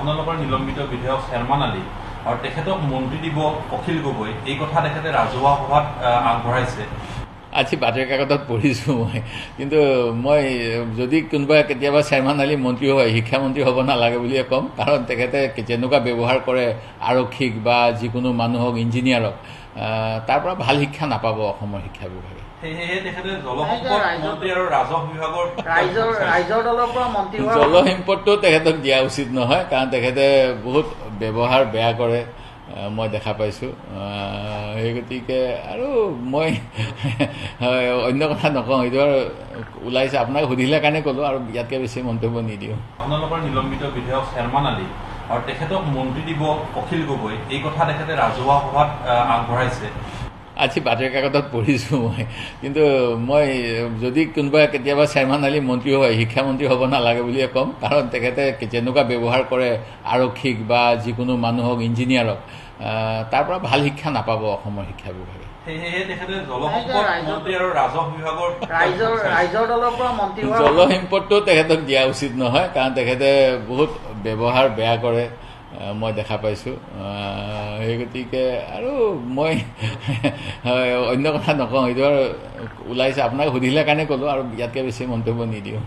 আপোনালোকৰ নিলম্বিত বিধায়ক চেয়াৰমান আলী আৰু তেখেতক মন্ত্ৰী দিব অখিল গগৈ। এই কথা তেখেতে ৰাজহুৱা সভাত আগবঢ়াইছে। আজি বাতৰি কাকতত পঢ়িছোঁ মই। কিন্তু মই যদি কোনোবাই কেতিয়াবা চেয়াৰমান আলী মন্ত্ৰী হয় শিক্ষামন্ত্ৰী হ'ব নালাগে বুলিয়ে ক'ম। কাৰণ তেখেতে যেনেকুৱা ব্যৱহাৰ কৰে আৰক্ষীক বা যিকোনো মানুহক ইঞ্জিনিয়াৰক তাৰ পৰা ভাল শিক্ষা নাপাব অসমৰ শিক্ষা বিভাগে। জলসম্পদটো তেখেতক দিয়া উচিত নহয় কাৰণ তেখেতে বহুত ব্যৱহাৰ বেয়া কৰে। মই দেখা পাইছোঁ। সেই গতিকে আৰু মই অন্য কথা নকওঁ এইটো আৰু ওলাইছে। আপোনাক সুধিলে কাৰণে ক'লোঁ আৰু ইয়াতকৈ বেছি মন্তব্য নিদিওঁ। আপোনালোকৰ নিলম্বিত বিধায়ক চেয়াৰমান আলী আৰু তেখেতক মন্ত্ৰী দিব অখিল গগৈ এই কথা তেখেতে ৰাজহুৱা সভাত আগবঢ়াইছে। আজি বাতৰি কাকতত পঢ়িছোঁ মই। কিন্তু মই যদি কোনোবাই কেতিয়াবা চেয়াৰমান আলী মন্ত্ৰী হয় শিক্ষামন্ত্ৰী হ'ব নালাগে বুলিয়ে ক'ম। কাৰণ তেখেতে যেনেকুৱা ব্যৱহাৰ কৰে আৰক্ষীক বা যিকোনো মানুহক ইঞ্জিনিয়াৰক তাৰ পৰা ভাল শিক্ষা নাপাব অসমৰ শিক্ষা বিভাগে। সেয়েহে তেখেতে জলসম্পদ মন্ত্ৰী আৰু ৰাজহ বিভাগৰ ৰাইজৰ ৰাইজৰ দলৰ পৰা মন্ত্ৰী হোৱাৰ জলসম্পদটো তেখেতক দিয়া উচিত নহয় কাৰণ তেখেতে বহুত ব্যৱহাৰ বেয়া কৰে। মই দেখা পাইছোঁ। সেই গতিকে আৰু মই অন্য কথা নকওঁ। এইটো আৰু ওলাইছে। আপোনাক সুধিলে কাৰণে ক'লোঁ আৰু ইয়াতকৈ বেছি মন্তব্য নিদিওঁ।